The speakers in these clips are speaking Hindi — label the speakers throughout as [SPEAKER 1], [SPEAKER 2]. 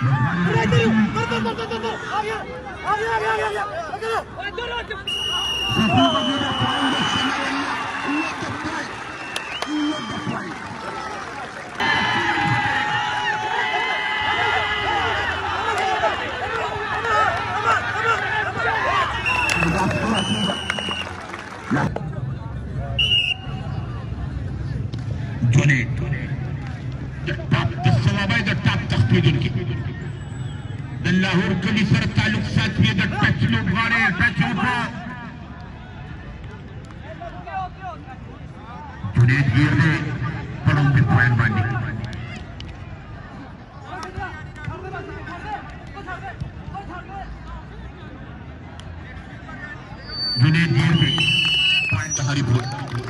[SPEAKER 1] What the play! What the play! Lahore कलिसर तालुक साथिए द टच लोग वाले टचों को जुनेद गिर ने पड़ों की बयानबाजी जुनेद गिर ने पॉइंट तो हरी भूत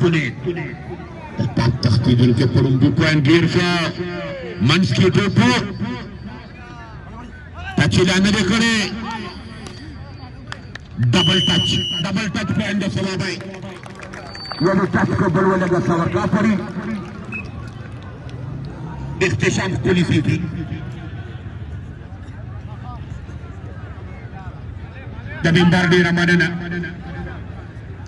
[SPEAKER 1] pulit. Tapak tidul ke perumbukan Girfa. Manski Pupuk. Tachilan ada kare. Double touch. Double touch pe anda selabai. Yang touch ke berwala ke sawar kapari. Ihtisham polisi di. Dabindar di Ramadana. Ramadana.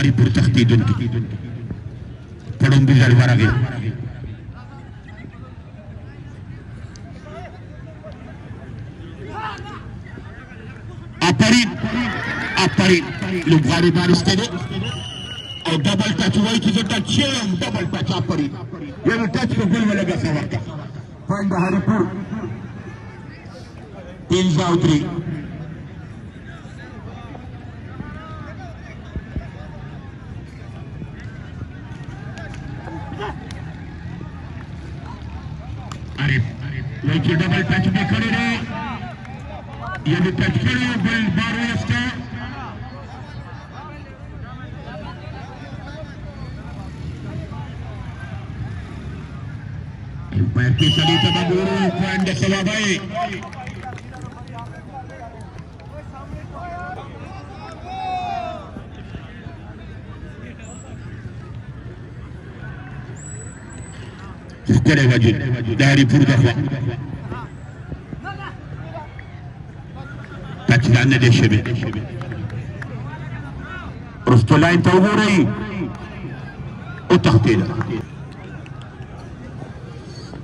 [SPEAKER 1] Haripur तख्ती दिन की। पड़ोंबी जलवारा जड़ मारा गया भारी बारिश और डबल टच वही छह डबल टच आप ये भी टच को में लगा सवार का। हरिपुर तीन Empati Salita Baburu kuenda sawa baik. Kore wajud dari Purdakhwa. Tachidan de Shebe. Rustolain Tawuri. Utahtilah.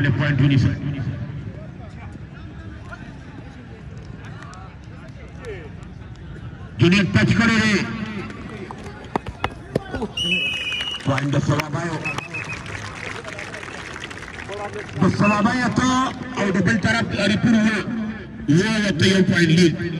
[SPEAKER 1] pour les points d'Unifa. Junior Pachikorere. Point de Solabayo. De Solabayo to, au de Beltarap, à Ripurwe. Yé, le tuyau point lead.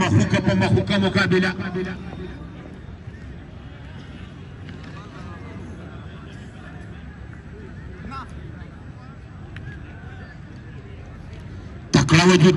[SPEAKER 1] mahuka pamahuka mukabila takla wajud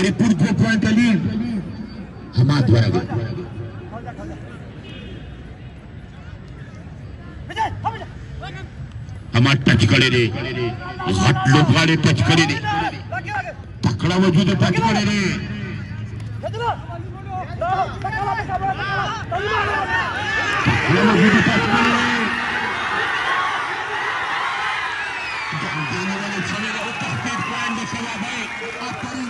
[SPEAKER 1] Adipur पूर्व पॉइंट लीड द्वारा वायदे हमार टच करे रे। हट लोग वाले टच करे रे। पकड़ा वजूद टच करे रे। पकड़ा टच करे रे। वाले रहो point upon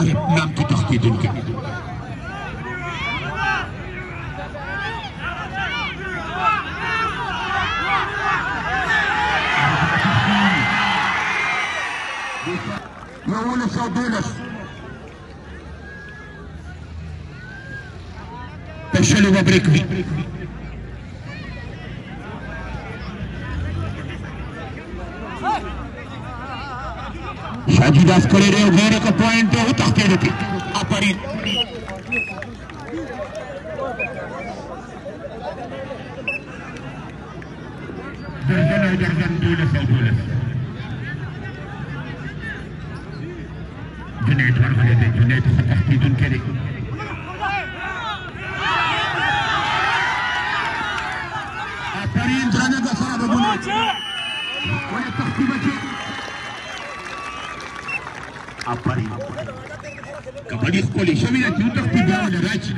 [SPEAKER 1] ale нам тутахты дүнкен Равуля Саудулев. Пешели в обрекли. Adidas Colere Ogere ka point utahtereti aparin Derden derden dole sel dole Junaid wan khalede Junaid sa tahti dun kere aparin jana ka sara bunai Wala tahti bache a fari kamar iskoli shamiya tutar kudawa da raci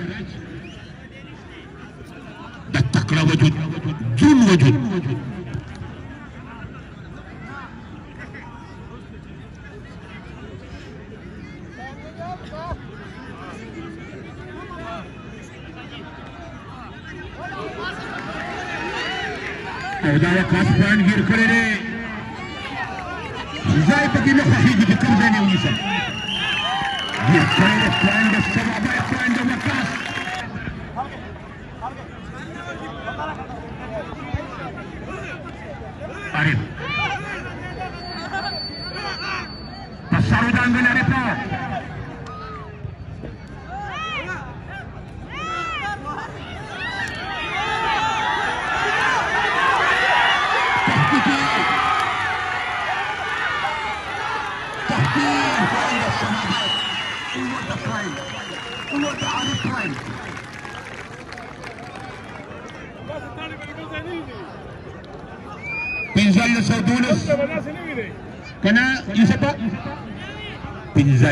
[SPEAKER 1] da takra wajen jun wajen Orada kastran gir kredi. Yeah.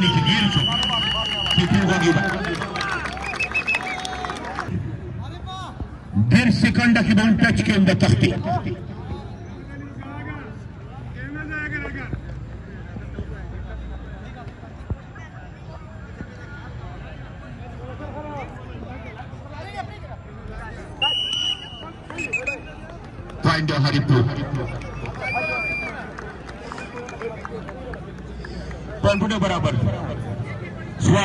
[SPEAKER 1] ni kigiricho kipigwa giba डेढ़ सेकंड की बॉल टच के अंदर तख्ती find your Haripur. पंद्रह बराबर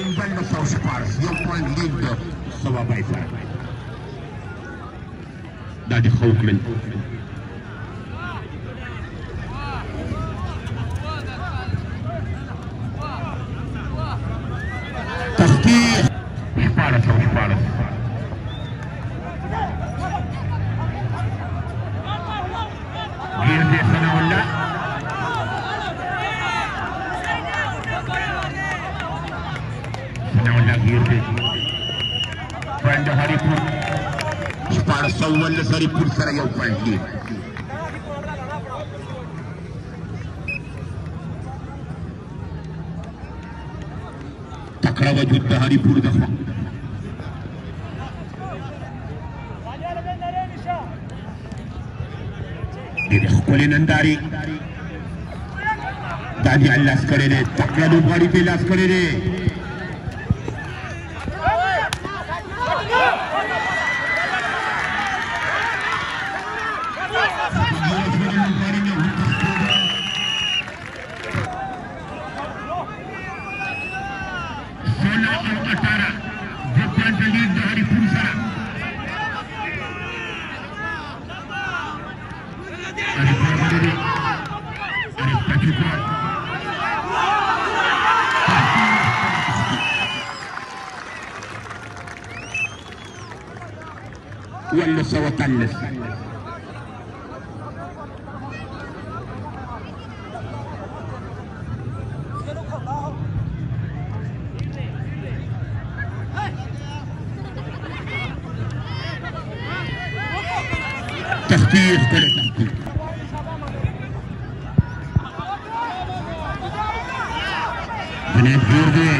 [SPEAKER 1] Inventa seus pares, eu põe lindo, sou a baita. Dá de roupa, Madrid. તકડા વજૂદ બહારીપુર દફા કોલેન અંતારી દાદી આ લાશ કરે ને તકડા દુભાડી પે લાશ કરે ને pire pela equipe. Bola verde.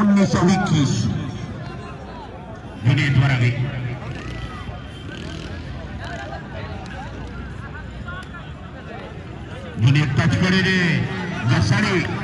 [SPEAKER 1] उन्नीस सौ इक्कीस। विनीत वर्गी 立ちこれる、がっさり。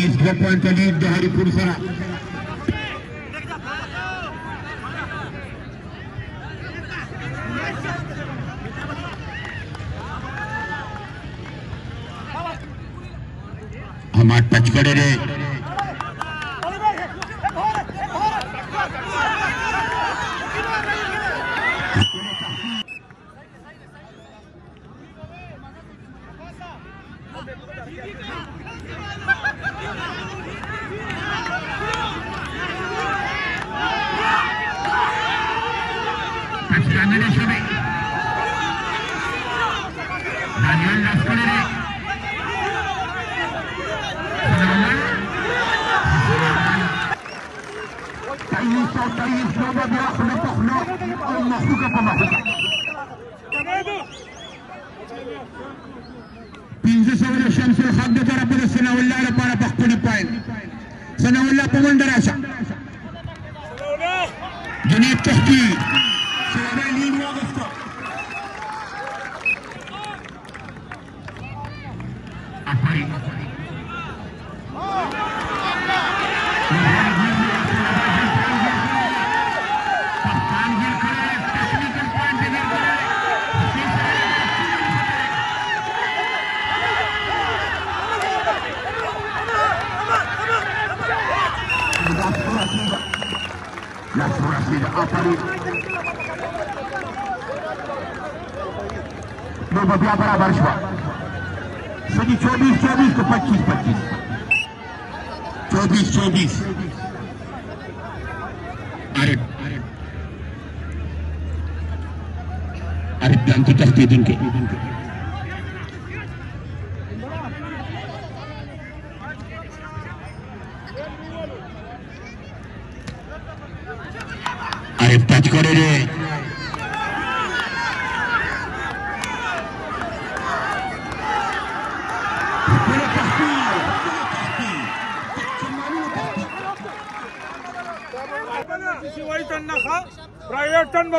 [SPEAKER 1] तेईस दो पॉइंट लीड हरिपुर सरा हमारे रे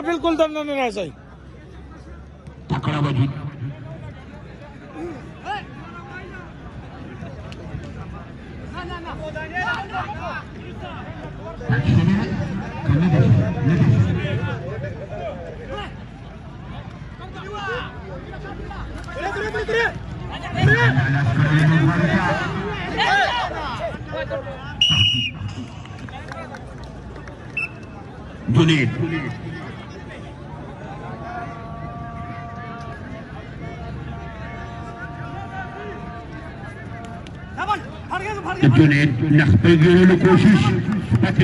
[SPEAKER 1] त्यांना बिलकुल नाही राहायचं ठाकराबाजी Junaid done ndax président le consus parce que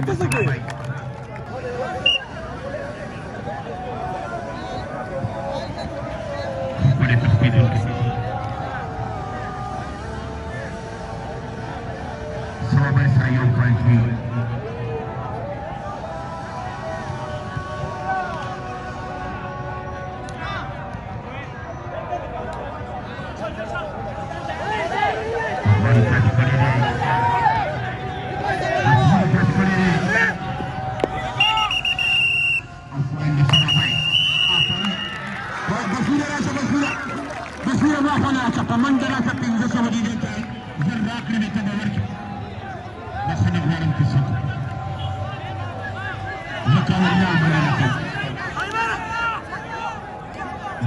[SPEAKER 1] I disagree.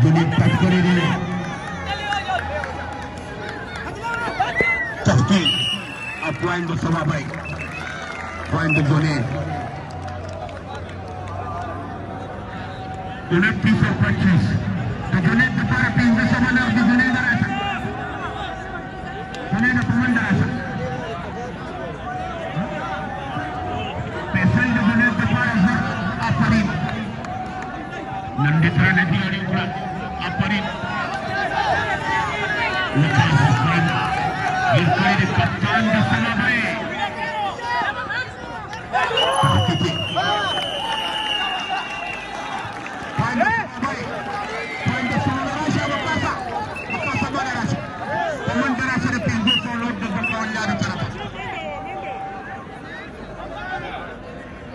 [SPEAKER 1] Yunin takdir ini. Tapi apa yang bersama baik, apa yang digunakan. Yunin piece of practice. Yunin tetapi bersama dengan.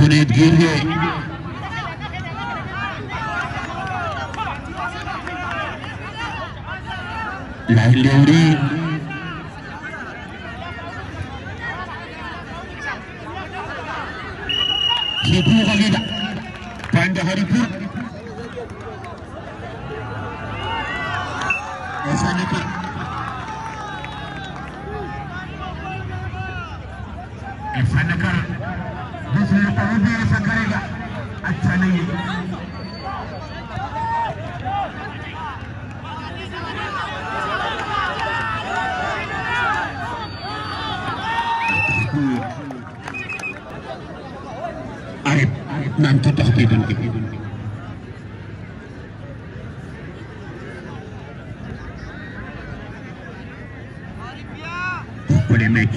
[SPEAKER 1] Junaid गिर गए लाइन अरे नाम तो तहकीद उनकी बड़े match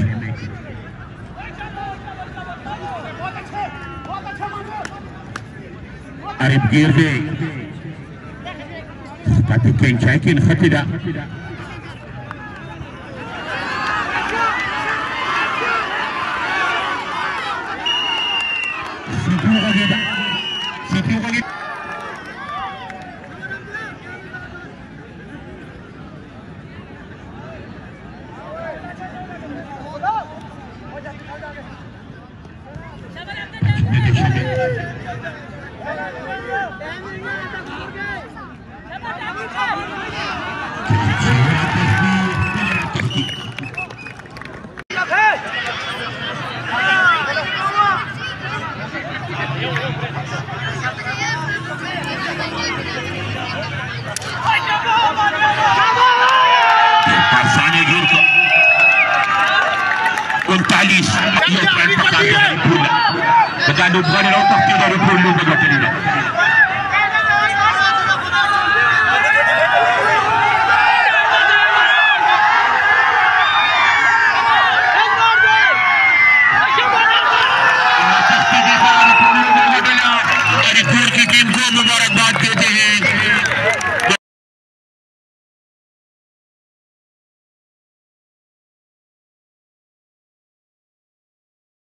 [SPEAKER 1] Arif Girde Sepatu kencakin